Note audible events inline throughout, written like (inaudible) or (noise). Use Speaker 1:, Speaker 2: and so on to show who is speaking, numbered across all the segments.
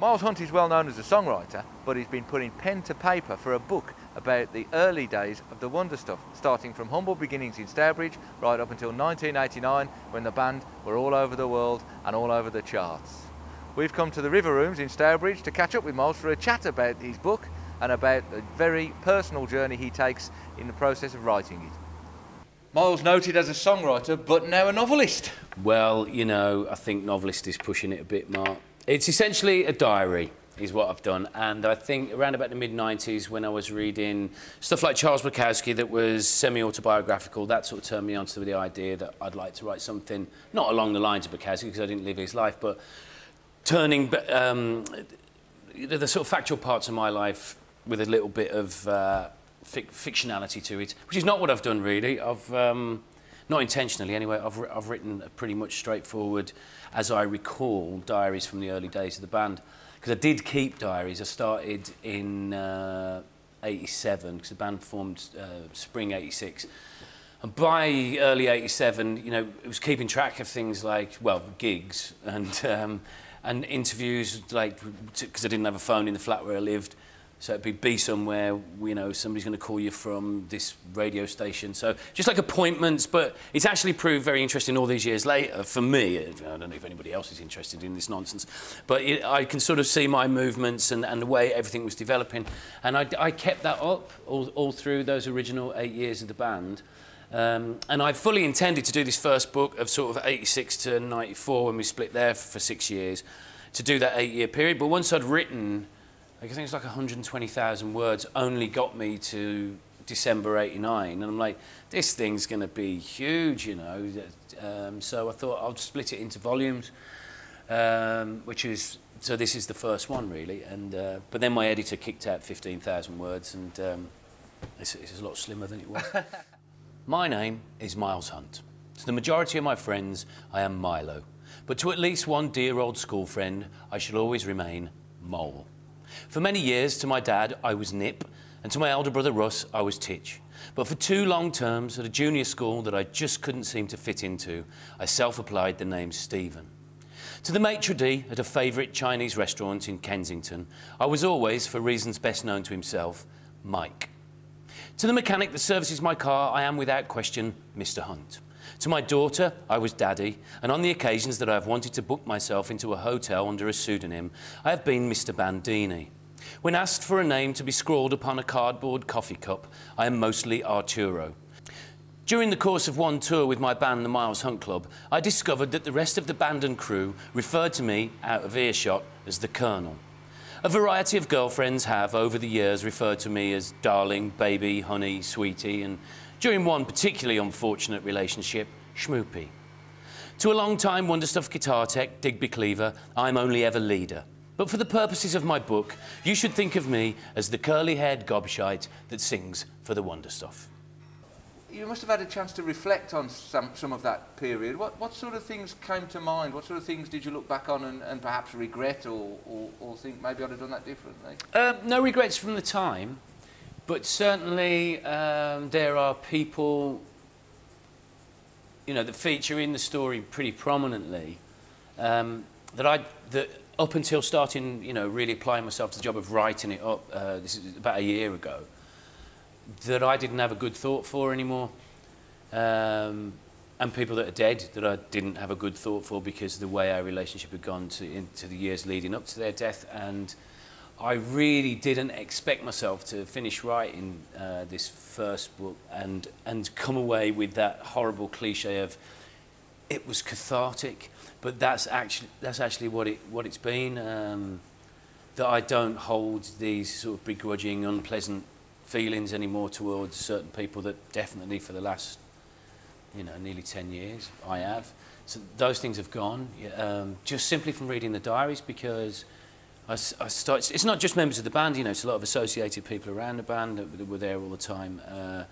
Speaker 1: Miles Hunt is well known as a songwriter, but he's been putting pen to paper for a book about the early days of the Wonder Stuff, starting from humble beginnings in Stourbridge right up until 1989 when the band were all over the world and all over the charts. We've come to the River Rooms in Stourbridge to catch up with Miles for a chat about his book and about the very personal journey he takes in the process of writing it. Miles noted as a songwriter, but now a novelist.
Speaker 2: Well, you know, I think novelist is pushing it a bit, Mark. It's essentially a diary is what I've done. And I think around about the mid-90s when I was reading stuff like Charles Bukowski that was semi-autobiographical, that sort of turned me on to the idea that I'd like to write something, not along the lines of Bukowski because I didn't live his life, but turning um, the sort of factual parts of my life with a little bit of uh, fic fictionality to it, which is not what I've done really. I've... Um, not intentionally anyway, I've, I've written pretty much straightforward, as I recall, diaries from the early days of the band. Because I did keep diaries. I started in uh, 87, because the band formed uh, spring 86. And by early 87, you know, it was keeping track of things like, well, gigs and, um, and interviews, like, because I didn't have a phone in the flat where I lived. So it'd be, be somewhere, you know, somebody's going to call you from this radio station. So just like appointments, but it's actually proved very interesting all these years later for me. I don't know if anybody else is interested in this nonsense, but it, I can sort of see my movements and, and the way everything was developing. And I, I kept that up all, all through those original eight years of the band. Um, and I fully intended to do this first book of sort of 86 to 94 when we split there for six years, to do that eight-year period. But once I'd written I think it's like 120,000 words only got me to December 89 and I'm like this thing's going to be huge you know um, so I thought I'll split it into volumes um, which is so this is the first one really and uh, but then my editor kicked out 15,000 words and um, it's, it's a lot slimmer than it was. (laughs) My name is Miles Hunt. To the majority of my friends I am Milo but to at least one dear old school friend I shall always remain Mole for many years, to my dad, I was Nip, and to my elder brother Russ, I was Titch. But for two long terms at a junior school that I just couldn't seem to fit into, I self-applied the name Stephen. To the maitre d' at a favourite Chinese restaurant in Kensington, I was always, for reasons best known to himself, Mike. To the mechanic that services my car, I am without question Mr Hunt. To my daughter, I was Daddy, and on the occasions that I have wanted to book myself into a hotel under a pseudonym, I have been Mr Bandini. When asked for a name to be scrawled upon a cardboard coffee cup, I am mostly Arturo. During the course of one tour with my band, the Miles Hunt Club, I discovered that the rest of the band and crew referred to me, out of earshot, as the Colonel. A variety of girlfriends have, over the years, referred to me as darling, baby, honey, sweetie, and during one particularly unfortunate relationship, Schmoopy. To a long-time Wonderstuff guitar tech, Digby Cleaver, I'm only ever leader. But for the purposes of my book, you should think of me as the curly-haired gobshite that sings for the Wonderstuff.
Speaker 1: You must have had a chance to reflect on some, some of that period. What, what sort of things came to mind? What sort of things did you look back on and, and perhaps regret or, or, or think maybe I'd have done that differently?
Speaker 2: Uh, no regrets from the time. But certainly um, there are people, you know, that feature in the story pretty prominently um, that I, that up until starting, you know, really applying myself to the job of writing it up, uh, this is about a year ago, that I didn't have a good thought for anymore. Um, and people that are dead that I didn't have a good thought for because of the way our relationship had gone to, into the years leading up to their death and I really didn't expect myself to finish writing uh, this first book and, and come away with that horrible cliche of it was cathartic, but that's actually, that's actually what, it, what it's been. Um, that I don't hold these sort of begrudging, unpleasant feelings anymore towards certain people that definitely for the last, you know, nearly 10 years I have. So those things have gone, um, just simply from reading the diaries because I, I start, it's not just members of the band, you know, it's a lot of associated people around the band that, that were there all the time. Uh,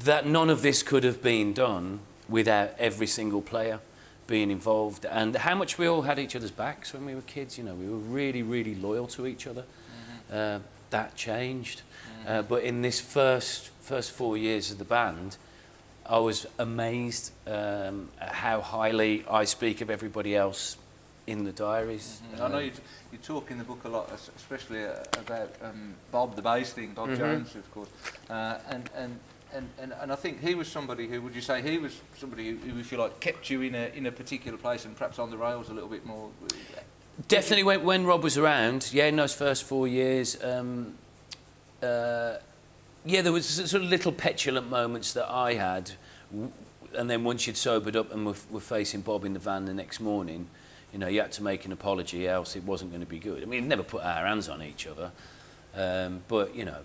Speaker 2: that none of this could have been done without every single player being involved and how much we all had each other's backs when we were kids, you know, we were really, really loyal to each other. Mm -hmm. uh, that changed. Mm -hmm. uh, but in this first, first four years of the band, I was amazed um, at how highly I speak of everybody else in the diaries.
Speaker 1: Mm-hmm. I know you, t- you talk in the book a lot, especially uh, about um, Bob the bass thing, Bob mm-hmm. Jones, of course, uh, and, and and, and, and I think he was somebody who, would you say, he was somebody who, who, if you like, kept you in a, in a particular place and perhaps on the rails a little bit more?
Speaker 2: Definitely when, when Rob was around, yeah, in those first four years, um, uh, yeah, there was sort of little petulant moments that I had, and then once you'd sobered up and were, were facing Bob in the van the next morning, you know, you had to make an apology, else it wasn't going to be good. I mean, we never put our hands on each other, um, but, you know,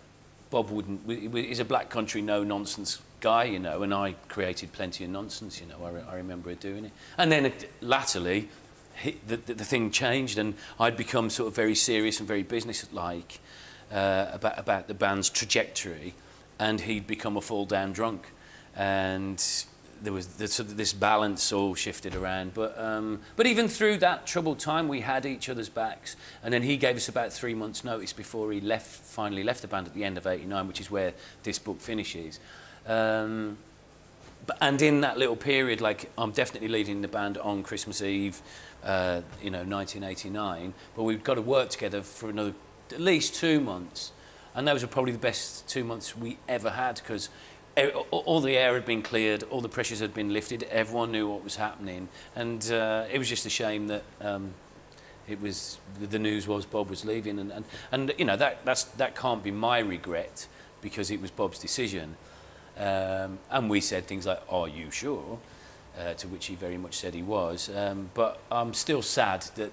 Speaker 2: Bob wouldn't, he's a black country no nonsense guy, you know, and I created plenty of nonsense, you know, I, I remember doing it. And then it, latterly, he, the, the, the thing changed and I'd become sort of very serious and very business-like uh, about, about the band's trajectory and he'd become a fall-down drunk. And there was this, this balance all shifted around. But, um, but even through that troubled time, we had each other's backs. And then he gave us about three months' notice before he left, finally left the band at the end of 89, which is where this book finishes. Um, but, and in that little period, like, I'm definitely leading the band on Christmas Eve, uh, you know, 1989. But we've got to work together for another, at least two months. And those were probably the best two months we ever had because all the air had been cleared, all the pressures had been lifted, everyone knew what was happening, and uh, it was just a shame that um, it was the news was Bob was leaving, and, and, and you know that that's that can't be my regret because it was Bob's decision, um, and we said things like, "Are you sure?" Uh, to which he very much said he was, um, but I'm still sad that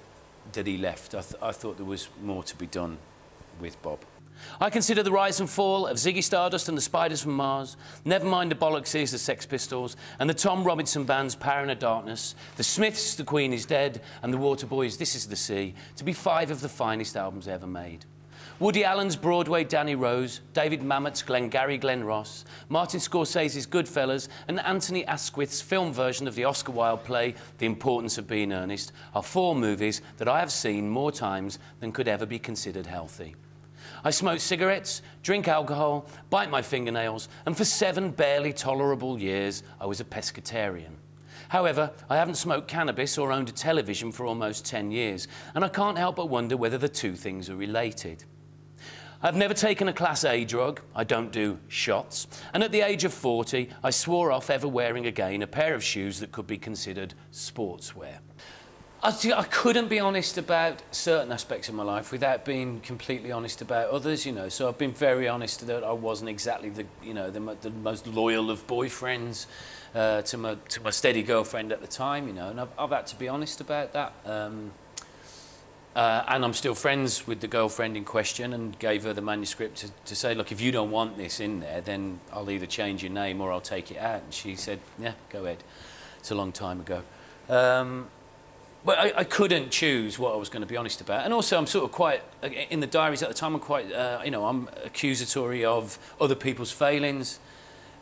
Speaker 2: that he left. I, th I thought there was more to be done with Bob. I consider the rise and fall of Ziggy Stardust and the Spiders from Mars, never mind the Bollockses, the Sex Pistols, and the Tom Robinson Band's Power in the Darkness, the Smiths, The Queen is Dead, and the Waterboys, This is the Sea, to be five of the finest albums ever made. Woody Allen's Broadway Danny Rose, David Mamet's Glengarry Glen Ross, Martin Scorsese's Goodfellas, and Anthony Asquith's film version of the Oscar Wilde play The Importance of Being Earnest are four movies that I have seen more times than could ever be considered healthy. I smoke cigarettes, drink alcohol, bite my fingernails, and for seven barely tolerable years, I was a pescatarian. However, I haven't smoked cannabis or owned a television for almost 10 years, and I can't help but wonder whether the two things are related. I've never taken a Class A drug, I don't do shots, and at the age of 40, I swore off ever wearing again a pair of shoes that could be considered sportswear. I, I couldn't be honest about certain aspects of my life without being completely honest about others, you know. So I've been very honest that I wasn't exactly the, you know, the, the most loyal of boyfriends uh, to my to my steady girlfriend at the time, you know. And I've, I've had to be honest about that. Um, uh, and I'm still friends with the girlfriend in question and gave her the manuscript to, to say, look, if you don't want this in there, then I'll either change your name or I'll take it out. And she said, yeah, go ahead. It's a long time ago. Um, but I, I, couldn't choose what I was going to be honest about. And also, I'm sort of quite, in the diaries at the time, I'm quite, uh, you know, I'm accusatory of other people's failings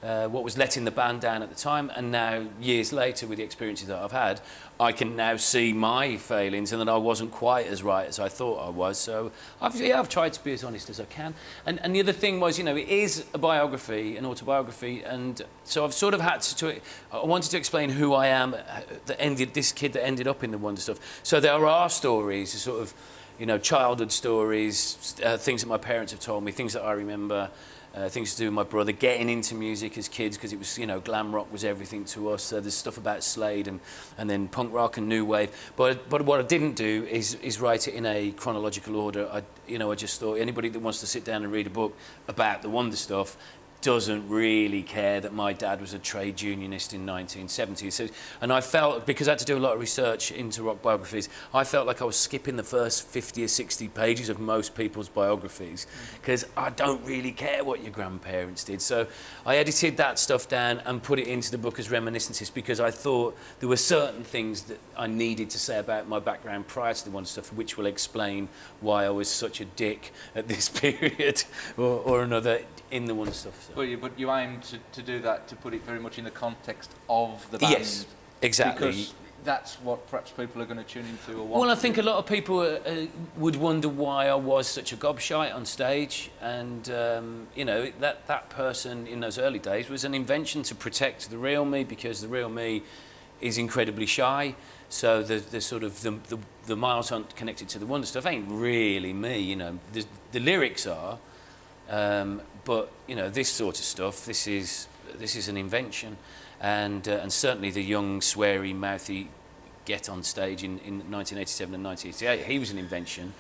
Speaker 2: uh, what was letting the band down at the time. And now, years later, with the experiences that I've had, I can now see my failings and that I wasn't quite as right as I thought I was. So I've, yeah, I've tried to be as honest as I can. And, and the other thing was, you know, it is a biography, an autobiography. And so I've sort of had to, to I wanted to explain who I am, uh, that ended, this kid that ended up in the Wonder Stuff. So there are stories, sort of, you know, childhood stories, uh, things that my parents have told me, things that I remember, uh, things to do with my brother. Getting into music as kids because it was you know glam rock was everything to us. Uh, there's stuff about Slade and and then punk rock and new wave. But but what I didn't do is is write it in a chronological order. I you know I just thought anybody that wants to sit down and read a book about the wonder stuff doesn't really care that my dad was a trade unionist in 1970. So, and I felt, because I had to do a lot of research into rock biographies, I felt like I was skipping the first 50 or 60 pages of most people's biographies mm. because I don't really care what your grandparents did. So I edited that stuff down and put it into the book as reminiscences because I thought there were certain things that I needed to say about my background prior to the Wonder Stuff, which will explain why I was such a dick at this (laughs) period or, or another in the Wonder Stuff. So.
Speaker 1: But, you, but you aim to, to do that to put it very much in the context of the band.
Speaker 2: Yes, exactly.
Speaker 1: Because that's what perhaps people are going to tune into. Or want.
Speaker 2: well, I think a lot of people uh, uh, would wonder why I was such a gobshite on stage, and um, you know that that person in those early days was an invention to protect the real me because the real me is incredibly shy. So the, the sort of the, the, the Miles Hunt connected to the wonder stuff ain't really me, you know. The, the lyrics are, um, but you know this sort of stuff. This is this is an invention, and uh, and certainly the young sweary mouthy get on stage in, in 1987 and 1988. He was an invention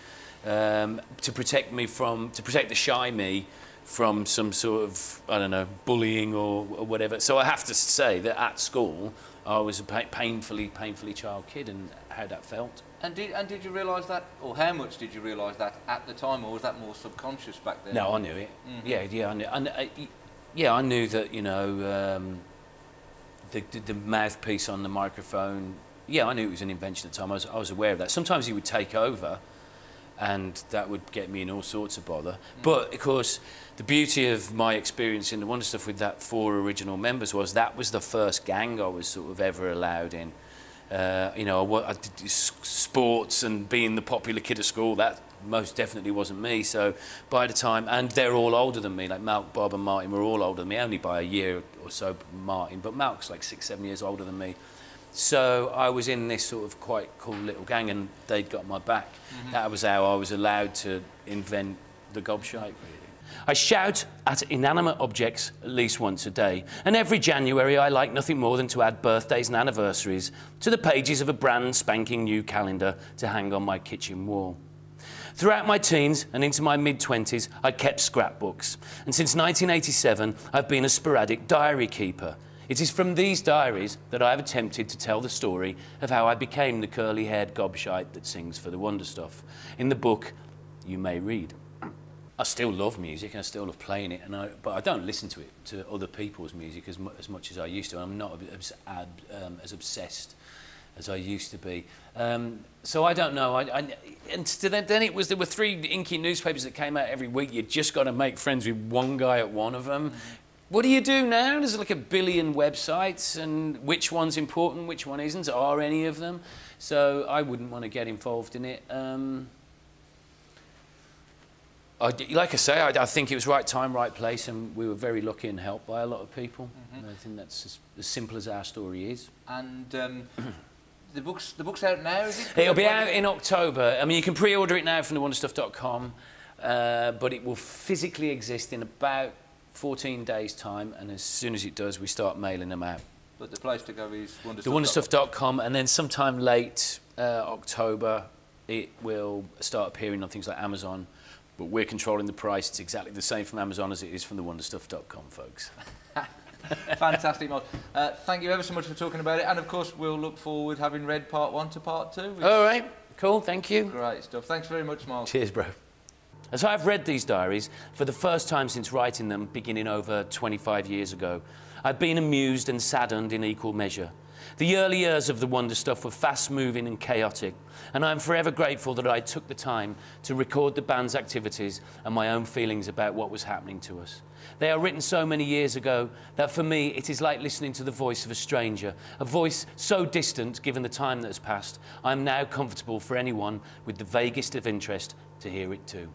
Speaker 2: um, to protect me from to protect the shy me from some sort of I don't know bullying or, or whatever. So I have to say that at school I was a pa painfully, painfully child kid and how that felt.
Speaker 1: And did, and did you realise that, or how much did you realise that at the time, or was that more subconscious back then?
Speaker 2: No, I knew it. Mm -hmm. Yeah, yeah, I knew. I, I, yeah, I knew that. You know, um, the, the, the mouthpiece on the microphone. Yeah, I knew it was an invention at the time. I was, I was aware of that. Sometimes he would take over and that would get me in all sorts of bother. Mm. But of course, the beauty of my experience in the Wonder Stuff with that four original members was that was the first gang I was sort of ever allowed in. Uh, you know, I, I did sports and being the popular kid at school, that most definitely wasn't me. So by the time, and they're all older than me, like Malc, Bob and Martin were all older than me, only by a year or so, Martin, but Malc's like six, seven years older than me. So I was in this sort of quite cool little gang and they'd got my back. Mm -hmm. That was how I was allowed to invent the gobshite, really. I shout at inanimate objects at least once a day. And every January I like nothing more than to add birthdays and anniversaries to the pages of a brand spanking new calendar to hang on my kitchen wall. Throughout my teens and into my mid-20s, I kept scrapbooks. And since 1987, I've been a sporadic diary keeper. It is from these diaries that I have attempted to tell the story of how I became the curly-haired gobshite that sings for the Wonder Stuff. In the book, you may read. I still love music and I still love playing it, and I, but I don't listen to it, to other people's music as, mu as much as I used to. I'm not as, um, as obsessed as I used to be. Um, so I don't know. I, I, and then, then it was there were three inky newspapers that came out every week. You just got to make friends with one guy at one of them. Mm -hmm. What do you do now? There's like a billion websites, and which one's important, which one isn't? Are any of them? So I wouldn't want to get involved in it. Um, I, like I say, I, I, think it was right time, right place, and we were very lucky and helped by a lot of people. Mm -hmm. I think that's as, as, simple as our story is.
Speaker 1: And um, (clears throat) the book's the book's out now, is it?
Speaker 2: It'll be out in October. I mean, you can pre-order it now from thewonderstuff.com, uh, but it will physically exist in about 14 days' time, and as soon as it does, we start mailing them out.
Speaker 1: But the place to go is
Speaker 2: wonderstuff.com. Thewonderstuff.com, and then sometime late uh, October, it will start appearing on things like Amazon. But we're controlling the price. It's exactly the same from Amazon as it is from thewonderstuff.com, folks. (laughs)
Speaker 1: Fantastic, Mark. Uh, thank you ever so much for talking about it. And of course, we'll look forward having read part one to part two.
Speaker 2: All right. Cool. Thank you.
Speaker 1: Great stuff. Thanks very much, Mark.
Speaker 2: Cheers, bro. As I've read these diaries for the first time since writing them, beginning over 25 years ago, I've been amused and saddened in equal measure. The early years of the Wonder Stuff were fast moving and chaotic, and I'm forever grateful that I took the time to record the band's activities and my own feelings about what was happening to us. They are written so many years ago that for me it is like listening to the voice of a stranger, a voice so distant given the time that has passed. I am now comfortable for anyone with the vaguest of interest to hear it too.